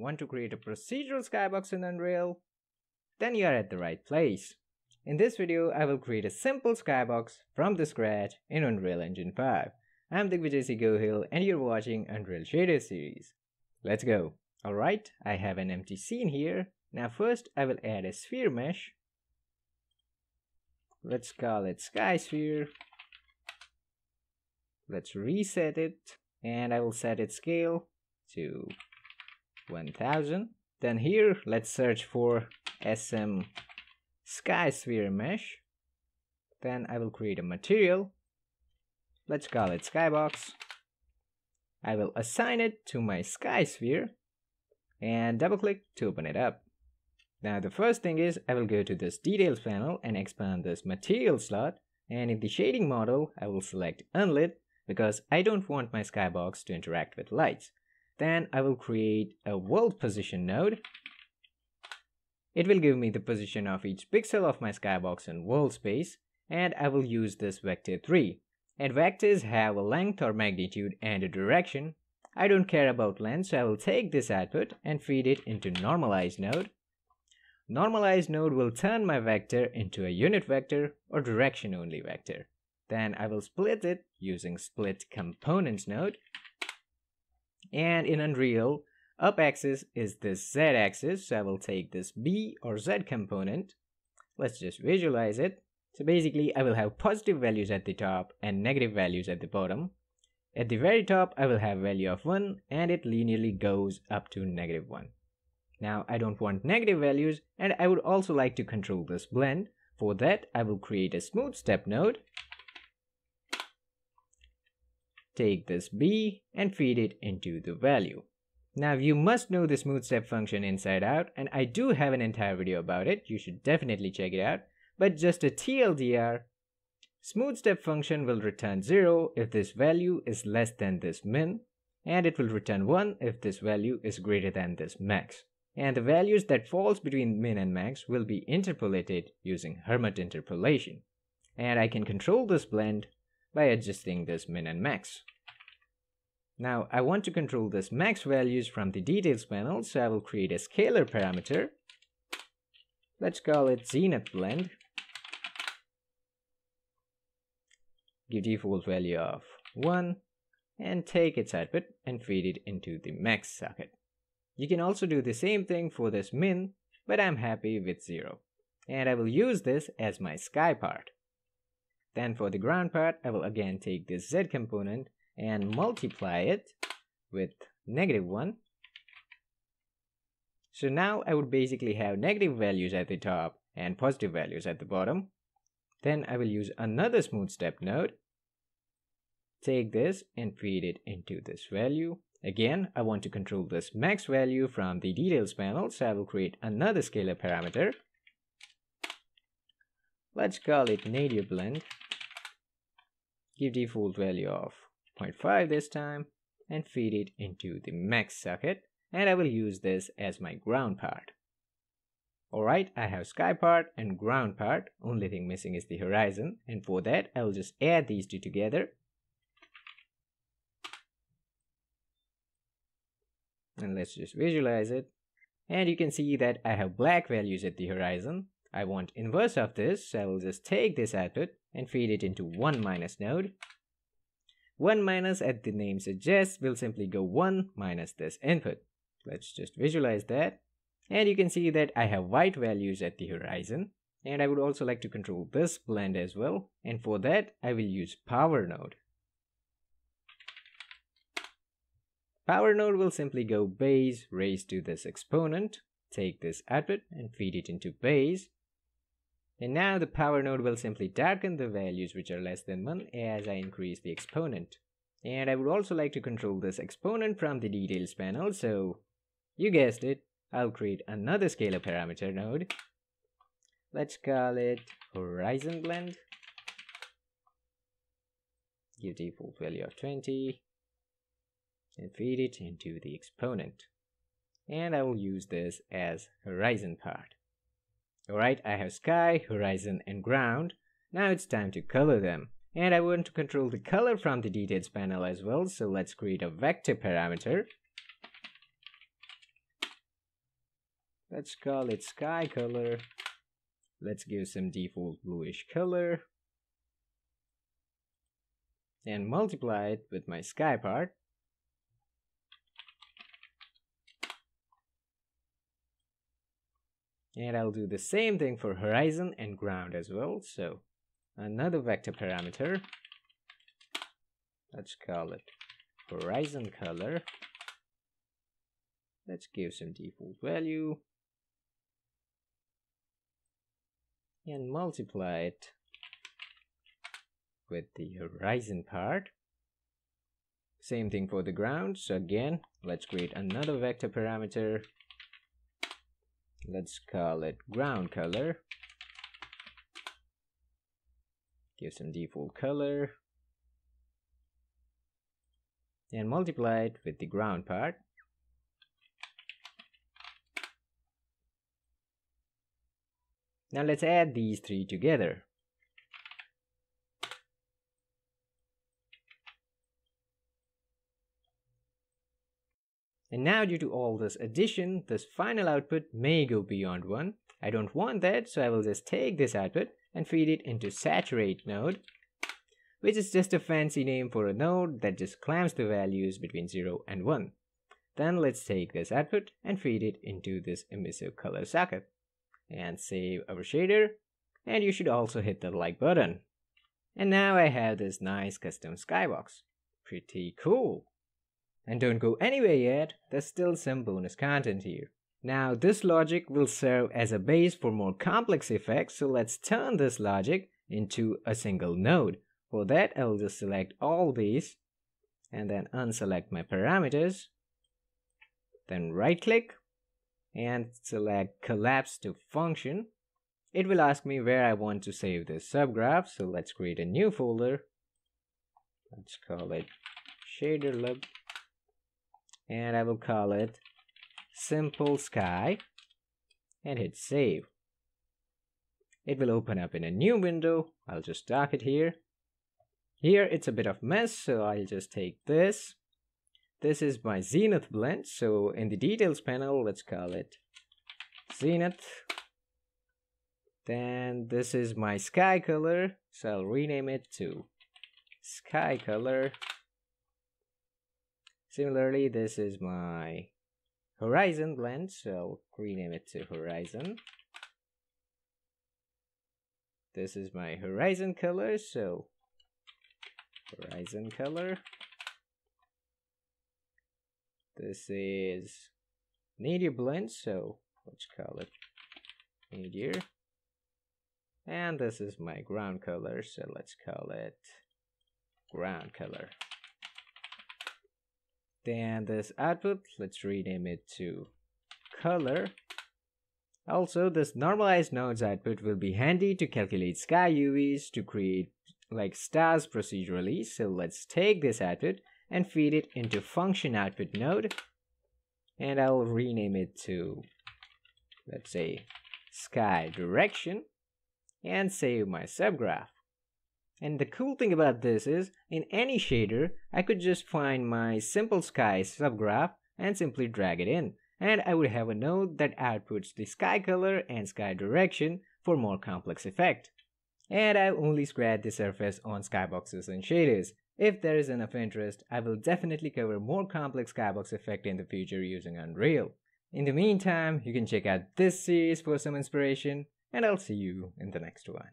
Want to create a procedural skybox in Unreal? Then you are at the right place. In this video, I will create a simple skybox from the scratch in Unreal Engine 5. I'm Digvijaysinh Gohil and you're watching Unreal Shader series. Let's go. Alright, I have an empty scene here. Now first I will add a sphere mesh. Let's call it sky sphere. Let's reset it and I will set its scale to 1000. Then here let's search for SM sky sphere mesh. Then I will create a material. Let's call it skybox. I will assign it to my sky sphere and double click to open it up. Now the first thing is I will go to this details panel and expand this material slot and in the shading model I will select unlit because I don't want my skybox to interact with lights. Then I will create a world position node. It will give me the position of each pixel of my skybox in world space and I will use this vector 3. And vectors have a length or magnitude and a direction I don't care about length, so I will take this output and feed it into normalized node. Normalized node will turn my vector into a unit vector or direction only vector. Then I will split it using split components node. And in Unreal, up axis is this z axis, so I will take this b or z component. Let's just visualize it. So basically, I will have positive values at the top and negative values at the bottom. At the very top, I will have value of 1 and it linearly goes up to negative 1. Now, I don't want negative values and I would also like to control this blend. For that, I will create a smooth step node. Take this B and feed it into the value. Now, you must know the smooth step function inside out and I do have an entire video about it. You should definitely check it out. But just a TLDR, Smooth step function will return 0 if this value is less than this min, and it will return 1 if this value is greater than this max. And the values that falls between min and max will be interpolated using Hermite interpolation. And I can control this blend by adjusting this min and max. Now I want to control this max values from the details panel, so I will create a scalar parameter. Let's call it zenith blend give default value of 1 and take its output and feed it into the max socket. You can also do the same thing for this min, but I'm happy with 0. And I will use this as my sky part. Then for the ground part, I will again take this z component and multiply it with negative 1. So now I would basically have negative values at the top and positive values at the bottom. Then I will use another smooth step node take this and feed it into this value. Again, I want to control this max value from the details panel, so I will create another scalar parameter. Let's call it nadir blend. Give default value of 0.5 this time and feed it into the max socket and I will use this as my ground part. Alright, I have sky part and ground part, only thing missing is the horizon and for that I will just add these two together and let's just visualize it and you can see that I have black values at the horizon I want inverse of this so I will just take this output and feed it into 1 minus node. 1 minus as the name suggests will simply go 1 minus this input. Let's just visualize that. And you can see that I have white values at the horizon and I would also like to control this blend as well. And for that I will use power node. Power node will simply go base raised to this exponent, take this output and feed it into base. And now the power node will simply darken the values which are less than 1 as I increase the exponent. And I would also like to control this exponent from the details panel, so you guessed it, I'll create another scalar parameter node. Let's call it horizon blend. Give default value of 20 and feed it into the exponent. And I will use this as horizon part. Alright, I have sky, horizon, and ground. Now it's time to color them. And I want to control the color from the details panel as well, so let's create a vector parameter. Let's call it sky color. Let's give some default bluish color. And multiply it with my sky part. And I'll do the same thing for horizon and ground as well. So another vector parameter. Let's call it horizon color. Let's give some default value. And multiply it with the horizon part. Same thing for the ground. So again, let's create another vector parameter let's call it ground color. Give some default color. And multiply it with the ground part. Now let's add these three together And now due to all this addition, this final output may go beyond 1. I don't want that, so I will just take this output and feed it into saturate node, which is just a fancy name for a node that just clamps the values between 0 and 1. Then let's take this output and feed it into this emissive color socket and save our shader and you should also hit the like button. And now I have this nice custom skybox. Pretty cool. And don't go anywhere yet, there's still some bonus content here. Now this logic will serve as a base for more complex effects, so let's turn this logic into a single node. For that I'll just select all these and then unselect my parameters. Then right click and select collapse to function. It will ask me where I want to save this subgraph, so let's create a new folder. Let's call it shaderlib and I will call it simple sky and hit save. It will open up in a new window. I'll just dock it here. Here it's a bit of mess, so I'll just take this. This is my Zenith blend, so in the details panel, let's call it Zenith. Then this is my sky color, so I'll rename it to sky color. Similarly, this is my horizon blend, so I'll rename it to horizon. This is my horizon color, so horizon color. This is nadir blend, so let's call it nadir. And this is my ground color, so let's call it ground color. Then this output, let's rename it to color. Also, this normalized nodes output will be handy to calculate sky UVs to create like stars procedurally. So let's take this output and feed it into function output node. And I'll rename it to, let's say, sky direction and save my subgraph. And the cool thing about this is, in any shader, I could just find my simple sky subgraph and simply drag it in. And I would have a node that outputs the sky color and sky direction for more complex effect. And I've only scratched the surface on skyboxes and shaders. If there is enough interest, I will definitely cover more complex skybox effect in the future using Unreal. In the meantime, you can check out this series for some inspiration, and I'll see you in the next one.